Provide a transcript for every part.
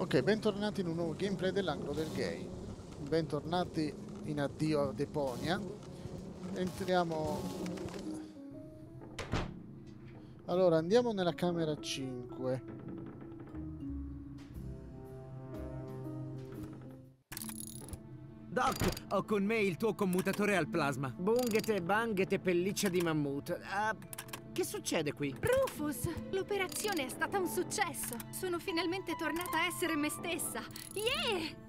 Ok, bentornati in un nuovo gameplay dell'angolo del gay. Bentornati in addio a Deponia. Entriamo... Allora, andiamo nella camera 5. Doc, ho con me il tuo commutatore al plasma. Bunghete, banghete, pelliccia di mammut. Ah, che succede qui? Rufus, l'operazione è stata un successo. Sono finalmente tornata a essere me stessa. Yeah!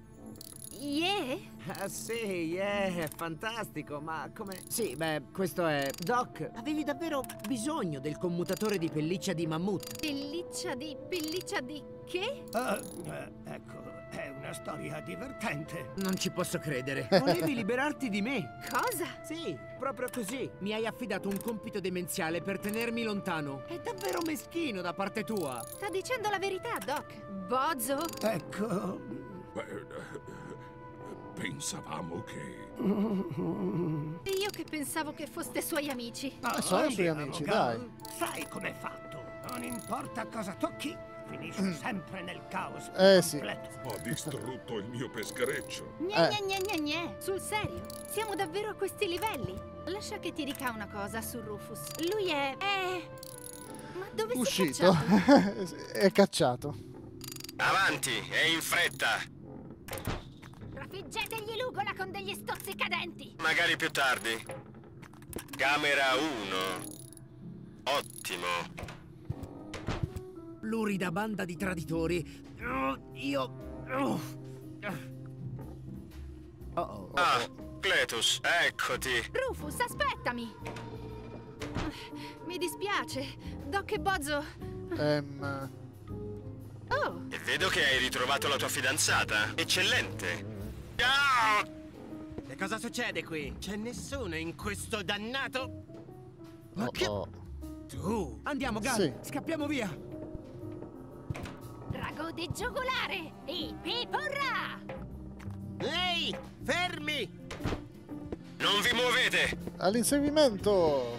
Yeah? Ah, sì, yeah, fantastico, ma come... Sì, beh, questo è... Doc, avevi davvero bisogno del commutatore di pelliccia di mammut? Pelliccia di... pelliccia di... che? Ah, eh, ecco, una storia divertente. Non ci posso credere. Volevi liberarti di me. Cosa? Sì, proprio così. Mi hai affidato un compito demenziale per tenermi lontano. È davvero meschino da parte tua. Sta dicendo la verità, Doc. Bozo? Ecco, Beh, pensavamo che... E io che pensavo che foste suoi amici. ah, sono suoi andiamo, amici, dai. Sai com'è fatto. Non importa cosa tocchi, finisci sempre nel caos. Eh, sì. completo. Ho distrutto il mio peschereccio. Gne Eh. gne gne gne gne. Sul serio? Siamo davvero a questi livelli? Lascia che ti dica una cosa su Rufus. Lui è... è... Ma dove Uscito. cacciato? è cacciato. Avanti, e in fretta. Trafiggetegli l'ugola con degli stozzi cadenti. Magari più tardi. Camera 1. Ottimo. Lurida banda di traditori. Oh, io... Oh. Oh, oh. Ah, Cletus, eccoti. Rufus, aspettami! Mi dispiace. Doc e Bozzo... Ehm, Oh, E vedo che hai ritrovato la tua fidanzata. Eccellente. Ah! Che cosa succede qui? C'è nessuno in questo dannato... Ma oh, che... oh. Tu! Andiamo, Gal! Sì. Scappiamo via! Drago di giugulare! I pipurra! Ehi! Fermi! Non vi muovete. All'inseguimento!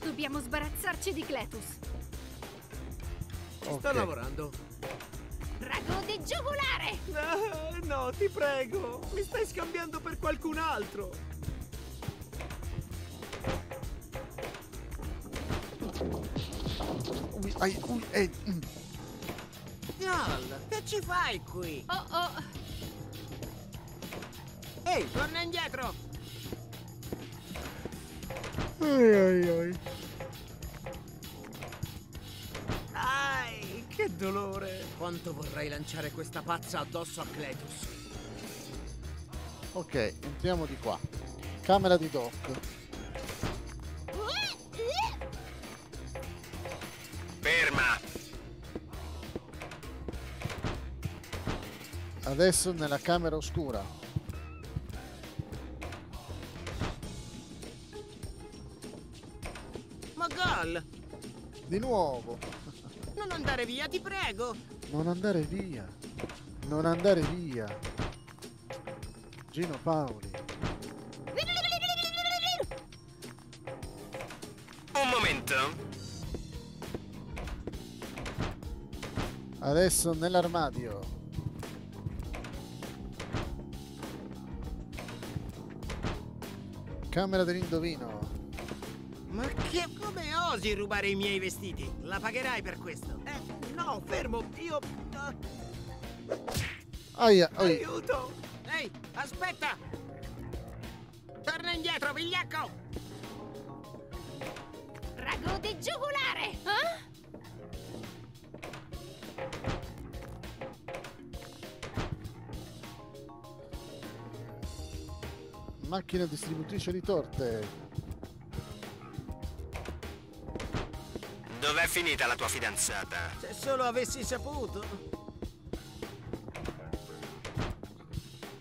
Dobbiamo sbarazzarci di Cletus. Sto Ok. lavorando. Drago di giugulare! Ah, no, ti prego. Mi stai scambiando per qualcun altro. Ai, ui, eh, mm. Gal, che ci fai qui? Oh oh! Ehi, torna indietro! Ai, ai, ai. Ai, che dolore. Quanto vorrei lanciare questa pazza addosso a Cletus. Ok, entriamo di qua. Camera di Doc. Ferma. Adesso nella camera oscura. Ma Gal, Di nuovo. non andare via, ti prego! Non andare via. Non andare via. Gino Paoli. Un momento. Adesso nell'armadio. Camera dell'indovino. Ma che... Come osi rubare i miei vestiti? La pagherai per questo. Eh, no, fermo. Io... ah, Aia, oi. aiuto. Ehi, aspetta! Torna indietro, vigliacco! Drago di giugulare! Eh? Macchina distributrice di torte. Dov'è finita la tua fidanzata? Se solo avessi saputo.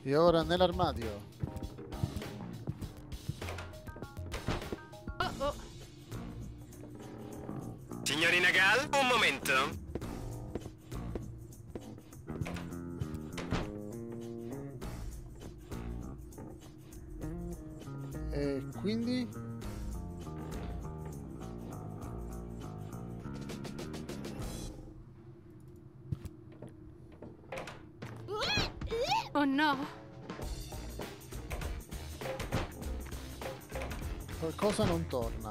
E ora nell'armadio. Oh oh! Signorina Gal, un momento. quindi Oh no! Qualcosa non torna.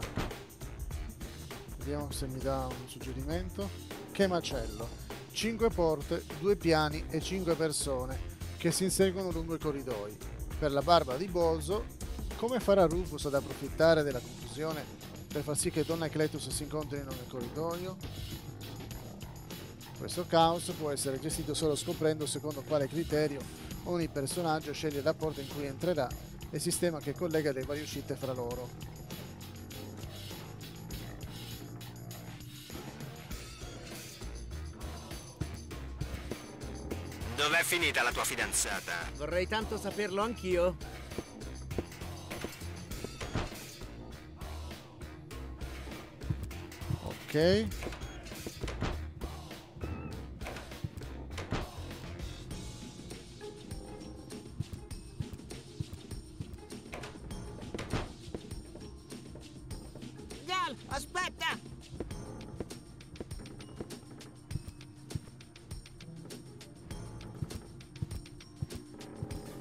Vediamo se mi dà un suggerimento. Che macello. 5 porte, 2 piani e 5 persone che si inseguono lungo i corridoi. Per la barba di Boso come farà Rufus ad approfittare della confusione per far sì che Donna e Cletus si incontrino nel corridoio? Questo caos può essere gestito solo scoprendo secondo quale criterio ogni personaggio sceglie la porta in cui entrerà e il sistema che collega le varie uscite fra loro. Dov'è finita la tua fidanzata? Vorrei tanto saperlo anch'io. Ok. Gal, aspetta!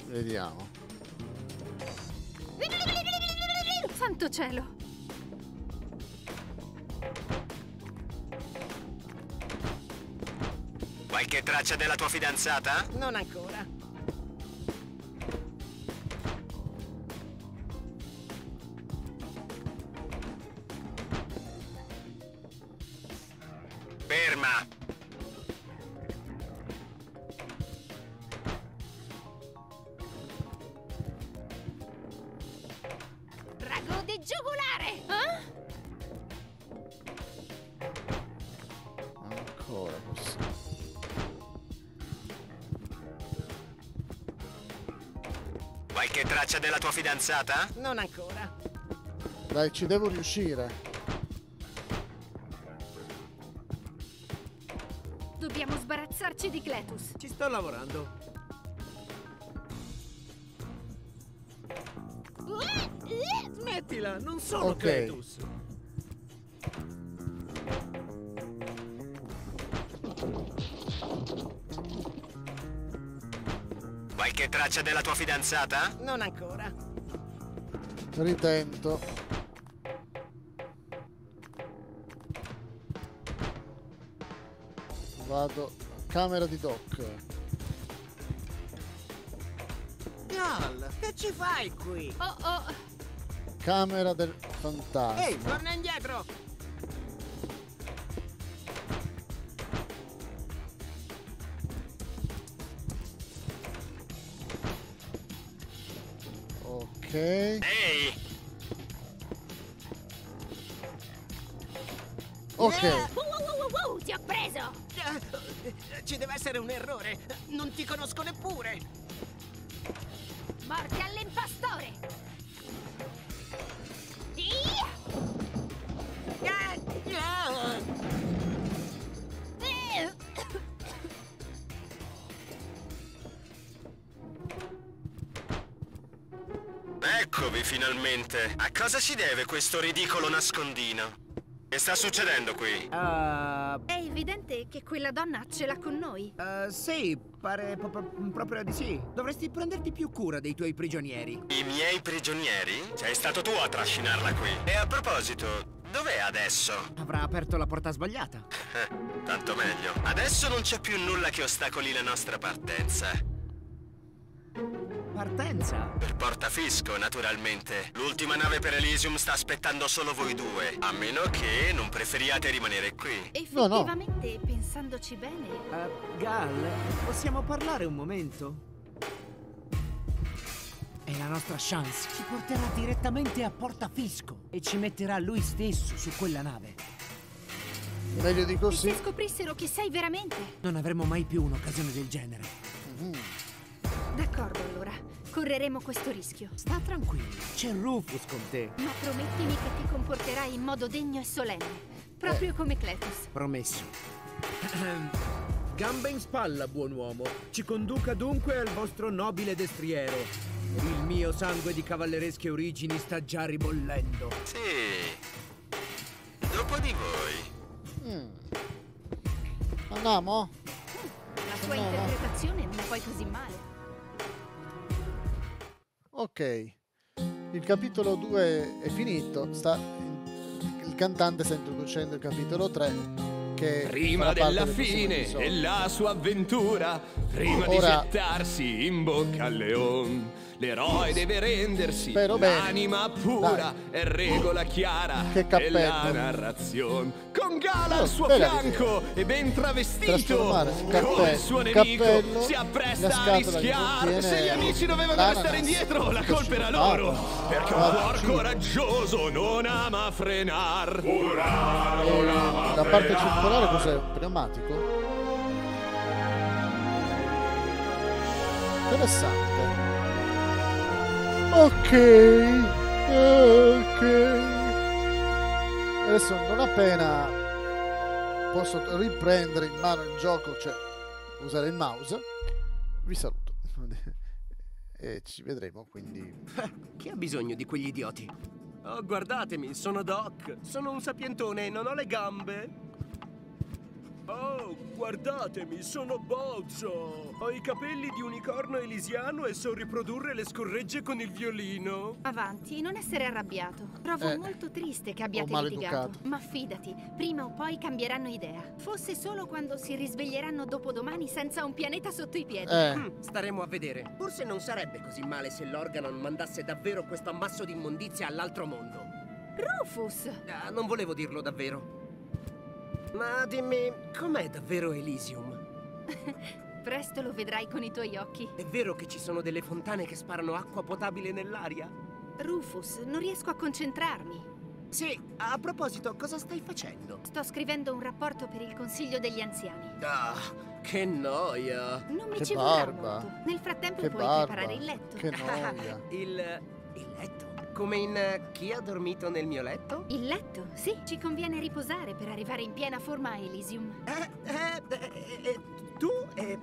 Vediamo. Santo cielo! Traccia della tua fidanzata? Non ancora. Ferma! Drago di giugulare! Eh? Ancora così. Qualche traccia della tua fidanzata? Non ancora. Dai, ci devo riuscire. Dobbiamo sbarazzarci di Cletus. Ci sto lavorando. Smettila, non sono Ok. Cletus. Qualche traccia della tua fidanzata? Non ancora. Ritento. Vado. Camera di Doc. Gal, che ci fai qui? Oh oh! Camera del fantasma. Ehi, torna indietro! Ok. Ehi! Ok. Uh, uh, uh, uh, uh, ti ho preso! Eh, Ci deve essere un errore. Non ti conosco neppure. Morte all'impastore! Eccovi finalmente! A cosa si deve questo ridicolo nascondino? Che sta succedendo qui? Ah, È evidente che quella donna ce l'ha con noi. eh, sì, pare proprio di sì. Dovresti prenderti più cura dei tuoi prigionieri. I miei prigionieri? Sei stato tu a trascinarla qui. E a proposito, dov'è adesso? Avrà aperto la porta sbagliata. Eh, tanto meglio. Adesso non c'è più nulla che ostacoli la nostra partenza. Partenza? Per Portafisco, naturalmente. L'ultima nave per Elysium sta aspettando solo voi due. A meno che non preferiate rimanere qui. No, no. Effettivamente, pensandoci bene, Eh, Gal, possiamo parlare un momento? È la nostra chance. Ci porterà direttamente a Portafisco e ci metterà lui stesso su quella nave. Meglio di e così. se scoprissero chi sei veramente? Non avremo mai più un'occasione del genere. D'accordo allora, correremo questo rischio. Sta tranquillo, c'è Rufus con te. Ma promettimi che ti comporterai in modo degno e solenne, proprio come Cletus. Promesso. Gambe in spalla, buon uomo. Ci conduca dunque al vostro nobile destriero. Il mio sangue di cavalleresche origini sta già ribollendo. Sì. Dopo di voi. Mm. Andiamo? La tua no. interpretazione non è poi così male. Ok. Il capitolo 2 è finito. Sta... Il cantante sta introducendo il capitolo 3. Che Prima della fine della sua avventura, prima di Ora- gettarsi in bocca al leon, l'eroe deve rendersi Spero bene. l'anima pura e regola chiara Che della narrazione. Con Gala Oh, al suo fianco e ben travestito, come il suo nemico, cappello si appresta a rischiare. Se gli amici dovevano l'ananas. restare indietro, la colpa era loro, perché un Ah, cuor coraggioso non ama frenar. E la parte circolare cos'è? Un pneumatico? Interessante. Ok. Ok. Adesso non appena posso riprendere in mano il gioco, cioè usare il mouse, vi saluto. E ci vedremo quindi. Chi ha bisogno di quegli idioti? Oh, guardatemi, sono Doc. Sono un sapientone e non ho le gambe. Oh, guardatemi, sono Bozzo. Ho i capelli di unicorno elisiano e so riprodurre le scorregge con il violino. Avanti, non essere arrabbiato. Trovo Eh, molto triste che abbiate litigato. Ma fidati, prima o poi cambieranno idea. Fosse solo quando si risveglieranno dopodomani senza un pianeta sotto i piedi. Eh, Hm, staremo a vedere. Forse non sarebbe così male se l'Organon mandasse davvero questo ammasso di immondizia all'altro mondo. Rufus! Ah, non volevo dirlo davvero. Ma dimmi, com'è davvero Elysium? Presto lo vedrai con i tuoi occhi. È vero che ci sono delle fontane che sparano acqua potabile nell'aria? Rufus, non riesco a concentrarmi. Sì, a proposito, cosa stai facendo? Sto scrivendo un rapporto per il Consiglio degli Anziani. Ah, che noia. Non mi Che ci vorrà barba. molto. Nel frattempo che puoi barba. preparare il letto. Che noia. il... Come in eh, Chi ha dormito nel mio letto? Il letto? Sì, ci conviene riposare per arrivare in piena forma a Elysium. Eh, eh, eh, eh, tu e,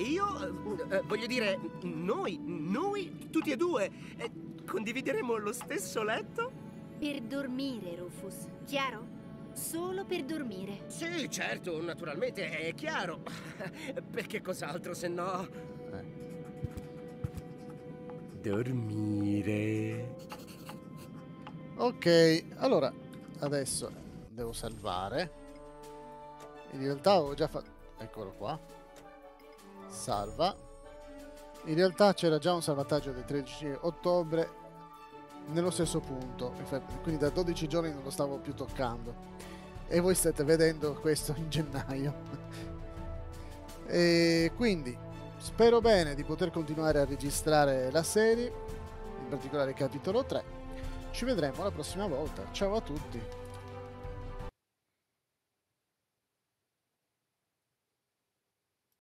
io, eh, eh, voglio dire, noi, noi, tutti e due, eh, condivideremo lo stesso letto? Per dormire, Rufus. Chiaro? Solo per dormire. Sì, certo, naturalmente, è chiaro. Perché cos'altro se no? Dormire. Ok, allora adesso devo salvare. In realtà avevo già fatto. Eccolo qua. Salva. In realtà c'era già un salvataggio del 13 ottobre nello stesso punto. Quindi da 12 giorni non lo stavo più toccando. E voi state vedendo questo in gennaio. e quindi spero bene di poter continuare a registrare la serie, in particolare il capitolo 3. Ci vedremo la prossima volta. Ciao a tutti.